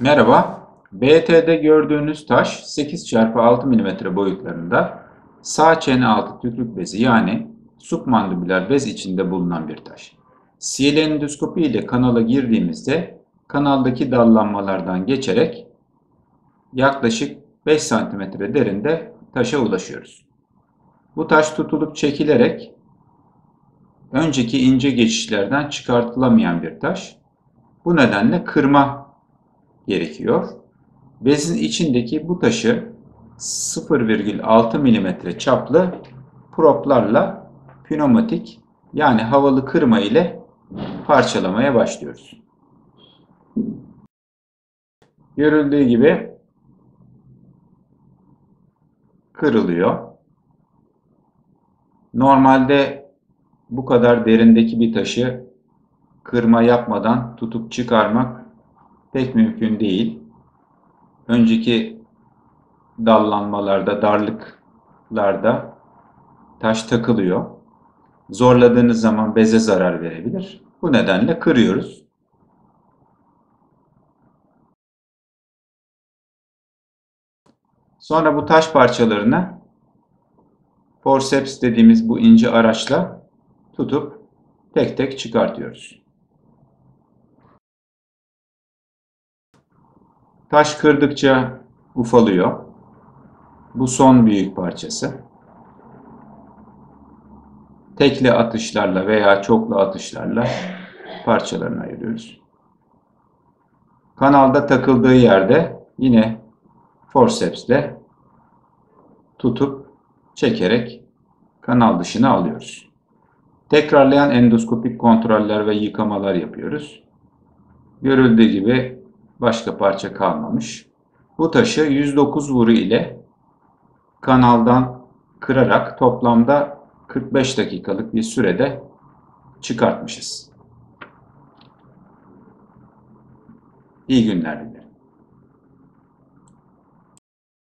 Merhaba. BT'de gördüğünüz taş 8 x 6 mm boyutlarında sağ çene altı tükürük bezi yani submandibüler bez içinde bulunan bir taş. CL endoskopi ile kanala girdiğimizde kanaldaki dallanmalardan geçerek yaklaşık 5 cm derinde taşa ulaşıyoruz. Bu taş tutulup çekilerek önceki ince geçişlerden çıkartılamayan bir taş. Bu nedenle kırma gerekiyor. Bezin içindeki bu taşı 0,6 mm çaplı proplarla pneumatik yani havalı kırma ile parçalamaya başlıyoruz. Görüldüğü gibi kırılıyor. Normalde bu kadar derindeki bir taşı kırma yapmadan tutup çıkarmak pek mümkün değil. Önceki dallanmalarda, darlıklarda taş takılıyor. Zorladığınız zaman beze zarar verebilir. Bu nedenle kırıyoruz. Sonra bu taş parçalarını forceps dediğimiz bu ince araçla tutup tek tek çıkartıyoruz. Taş kırdıkça ufalıyor. Bu son büyük parçası. Tekli atışlarla veya çoklu atışlarla parçalarını ayırıyoruz. Kanalda takıldığı yerde yine forcepsle tutup çekerek kanal dışına alıyoruz. Tekrarlayan endoskopik kontroller ve yıkamalar yapıyoruz. Görüldüğü gibi başka parça kalmamış. Bu taşı 109 vuru ile kanaldan kırarak toplamda 45 dakikalık bir sürede çıkartmışız. İyi günler dilerim.